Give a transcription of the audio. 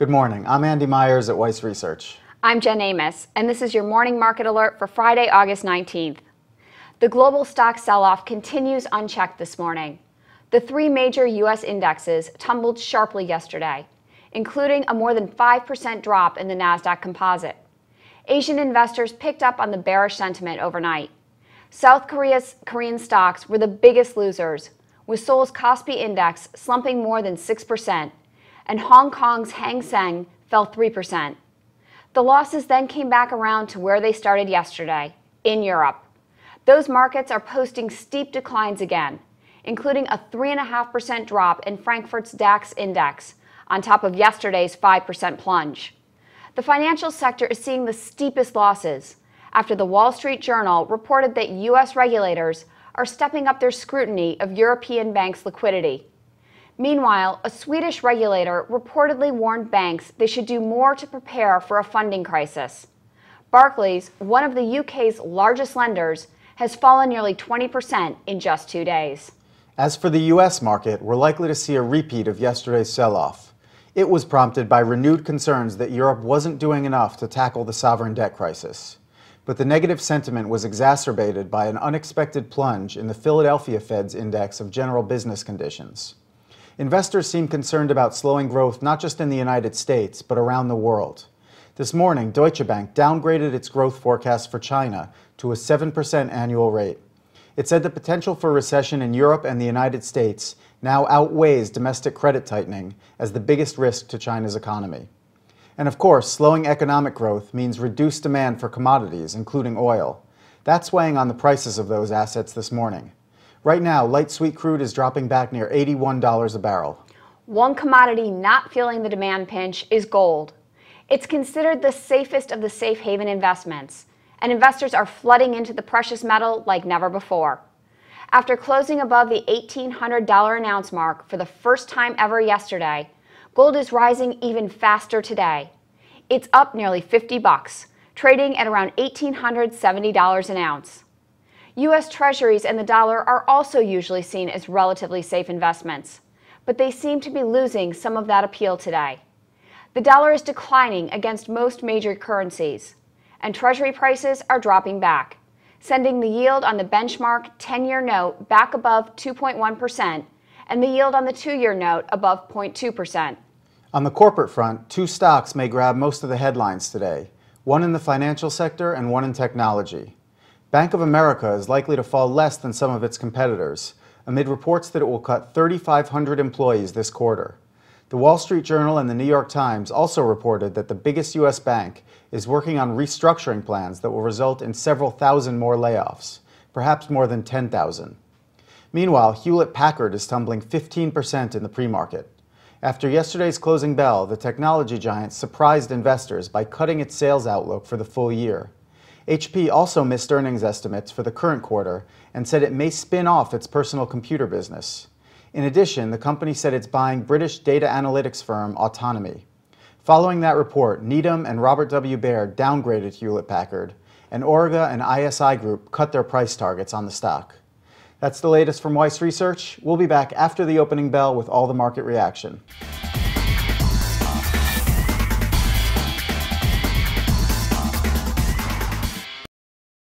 Good morning. I'm Andy Myers at Weiss Research. I'm Jen Amos, and this is your morning market alert for Friday, August 19th. The global stock sell off continues unchecked this morning. The three major U.S. indexes tumbled sharply yesterday, including a more than 5% drop in the NASDAQ composite. Asian investors picked up on the bearish sentiment overnight. South Korea's Korean stocks were the biggest losers, with Seoul's Kospi index slumping more than 6%, and Hong Kong's Hang Seng fell 3%. The losses then came back around to where they started yesterday, in Europe. Those markets are posting steep declines again, including a 3.5% drop in Frankfurt's DAX index, on top of yesterday's 5% plunge. The financial sector is seeing the steepest losses after the Wall Street Journal reported that U.S. regulators are stepping up their scrutiny of European banks' liquidity. Meanwhile, a Swedish regulator reportedly warned banks they should do more to prepare for a funding crisis. Barclays, one of the UK's largest lenders, has fallen nearly 20% in just two days. As for the U.S. market, we're likely to see a repeat of yesterday's sell off. It was prompted by renewed concerns that Europe wasn't doing enough to tackle the sovereign debt crisis but the negative sentiment was exacerbated by an unexpected plunge in the Philadelphia Fed's index of general business conditions. Investors seem concerned about slowing growth not just in the United States, but around the world. This morning, Deutsche Bank downgraded its growth forecast for China to a 7% annual rate. It said the potential for recession in Europe and the United States now outweighs domestic credit tightening as the biggest risk to China's economy. And of course, slowing economic growth means reduced demand for commodities, including oil. That's weighing on the prices of those assets this morning. Right now, light sweet crude is dropping back near $81 a barrel. One commodity not feeling the demand pinch is gold. It's considered the safest of the safe haven investments, and investors are flooding into the precious metal like never before. After closing above the $1,800 an ounce mark for the first time ever yesterday, Gold is rising even faster today. It's up nearly 50 bucks, trading at around $1,870 an ounce. U.S. Treasuries and the dollar are also usually seen as relatively safe investments, but they seem to be losing some of that appeal today. The dollar is declining against most major currencies, and Treasury prices are dropping back, sending the yield on the benchmark 10 year note back above 2.1% and the yield on the two year note above 0.2%. On the corporate front, two stocks may grab most of the headlines today one in the financial sector and one in technology. Bank of America is likely to fall less than some of its competitors, amid reports that it will cut 3,500 employees this quarter. The Wall Street Journal and the New York Times also reported that the biggest U.S. bank is working on restructuring plans that will result in several thousand more layoffs, perhaps more than 10,000. Meanwhile, Hewlett Packard is tumbling 15% in the pre market. After yesterday's closing bell, the technology giant surprised investors by cutting its sales outlook for the full year. HP also missed earnings estimates for the current quarter and said it may spin off its personal computer business. In addition, the company said it's buying British data analytics firm Autonomy. Following that report, Needham and Robert W. Baird downgraded Hewlett Packard, and Auriga and ISI Group cut their price targets on the stock. That's the latest from Weiss Research. We'll be back after the opening bell with all the market reaction.